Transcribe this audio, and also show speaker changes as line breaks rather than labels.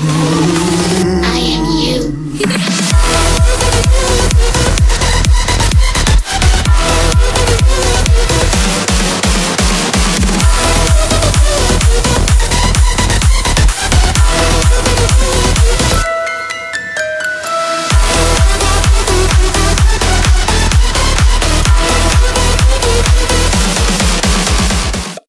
Mm-hmm.